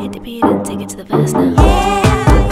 Hit the beat and take it to the first now. Yeah.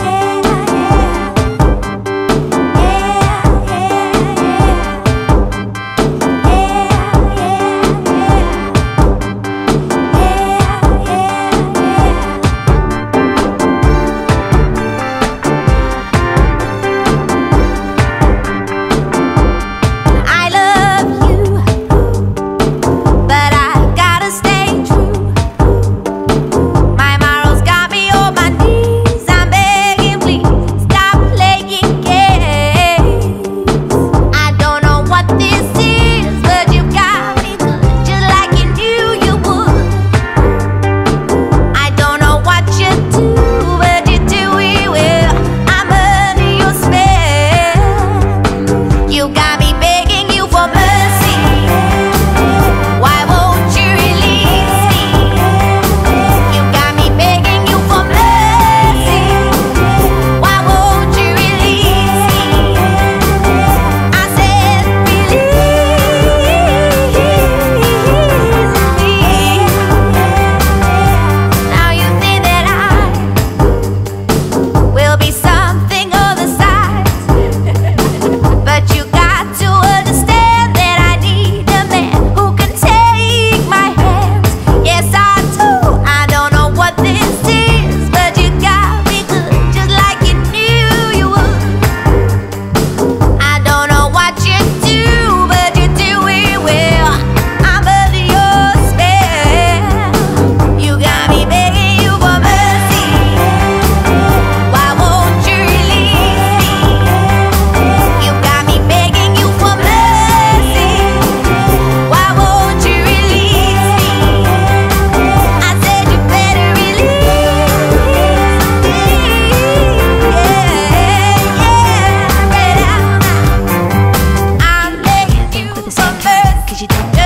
Cause don't